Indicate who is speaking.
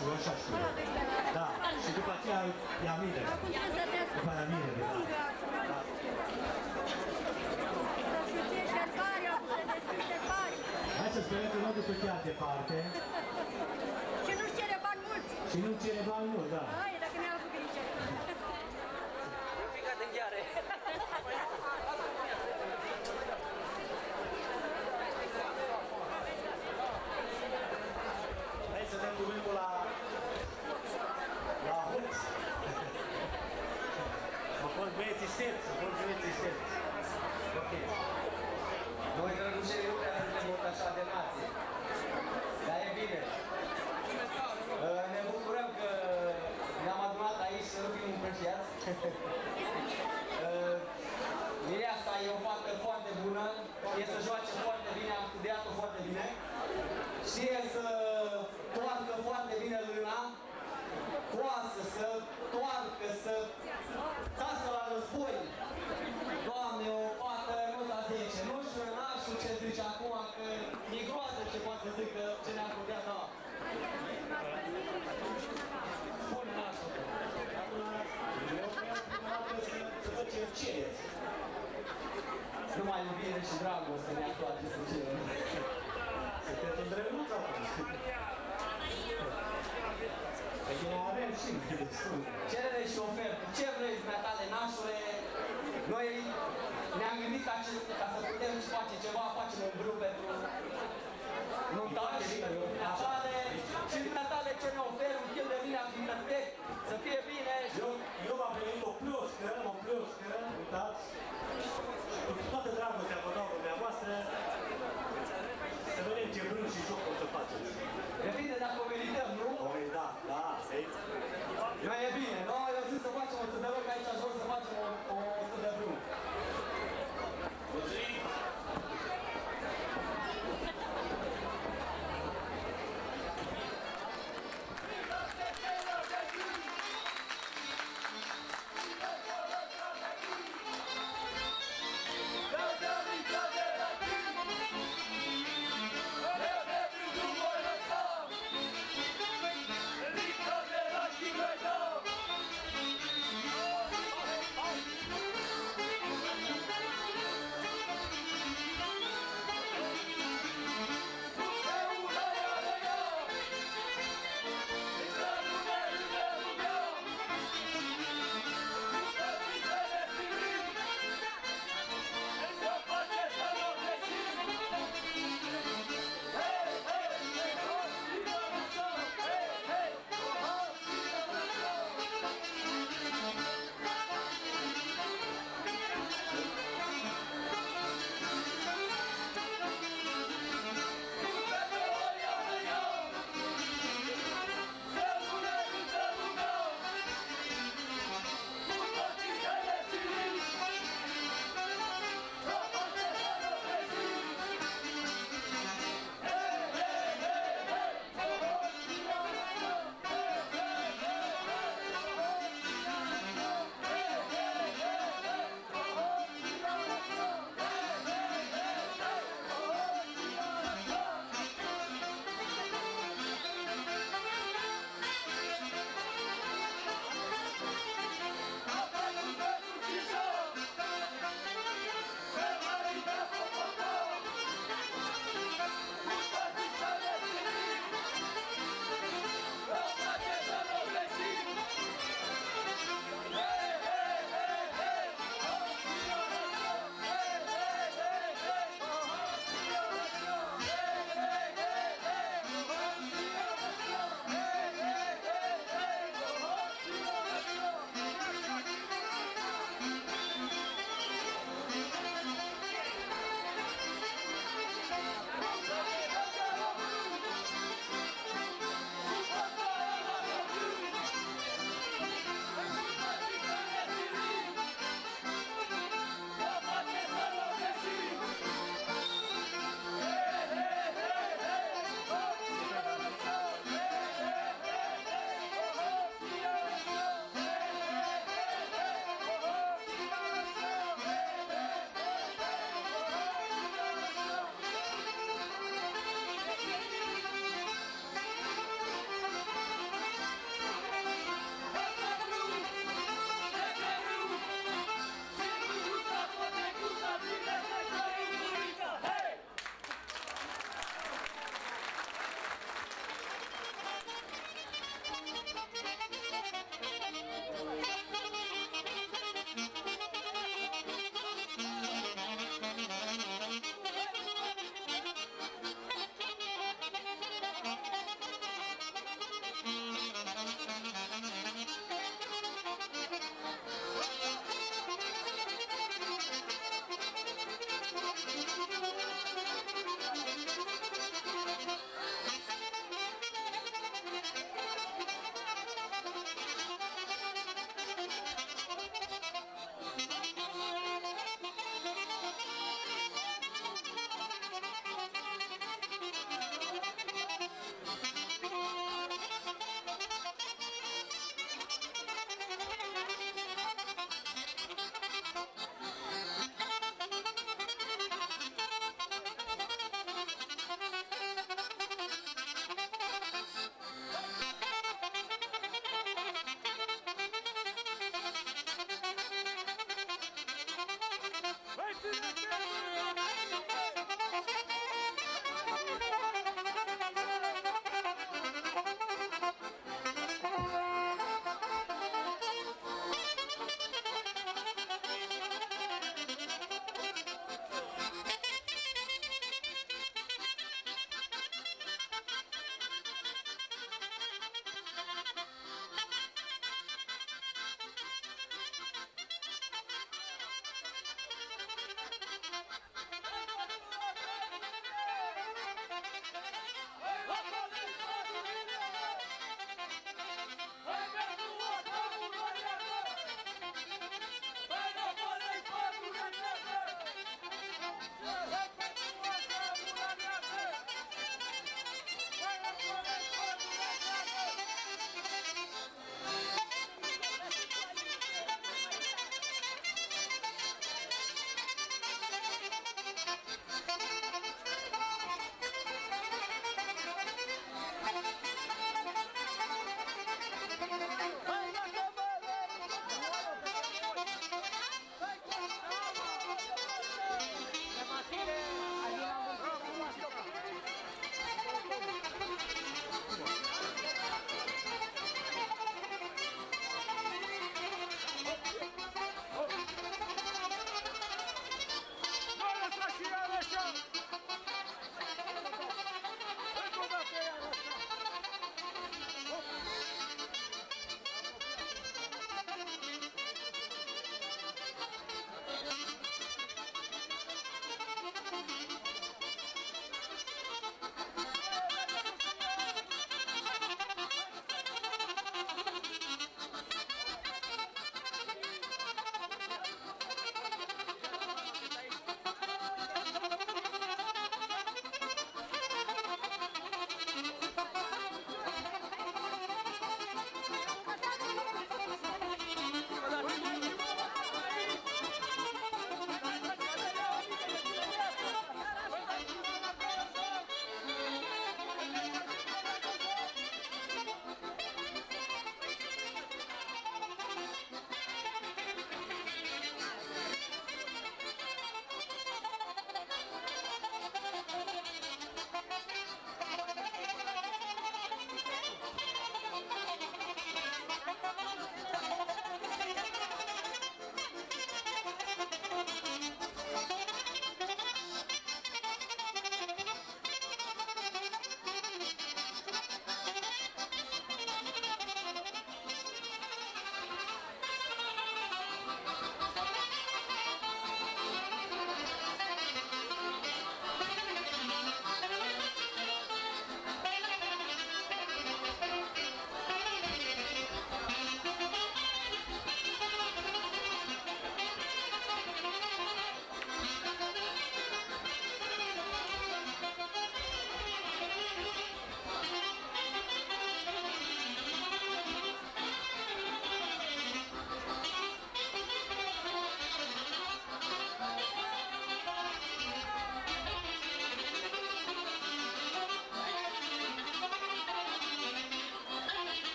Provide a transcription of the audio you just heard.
Speaker 1: menașul, așa știu. Da, și după aceea ia mine.
Speaker 2: Acum trebuie să te
Speaker 1: După aia mine, da.
Speaker 2: lungă. Să fie șerpare, să deschide șerpare.
Speaker 1: Hai să sperăm că nu duce chiar departe
Speaker 2: Și nu-și cere bani mulți.
Speaker 1: și nu cere bani mult, da.
Speaker 2: Hai,
Speaker 1: fost băieții steți, au fost băieții steți. Ok.
Speaker 3: Noi drăgușeni nu prea suntem mult așa de nație. Dar e bine. Uh, Ne bucurăm că ne-am adunat aici să nu fim împrășiați. Uh, Mireasa e o fată foarte bună, e să joace foarte bine, am studiat-o foarte bine. Știe să toarcă foarte bine lâna, coasă, să toarcă, să țasă la război. Doamne, o fată nu la 10. Nu știu, n-aș știu ce zice acum, că e groază ce poate să zică ce ne-am putea da. Spune nașul.
Speaker 1: Eu vreau prima dată să, să văd ce cereți.
Speaker 3: Numai iubire și dragoste ne-a toate să cerem.
Speaker 1: Sunteți îndrăguți acum. Pe bine avem și noi destul.
Speaker 3: Cerere și ofertă. Ce vrei, tale nașule? Noi ne-am gândit ca, ce, ca să putem face ceva, facem un grup pentru nuntași, natale și
Speaker 1: Eight.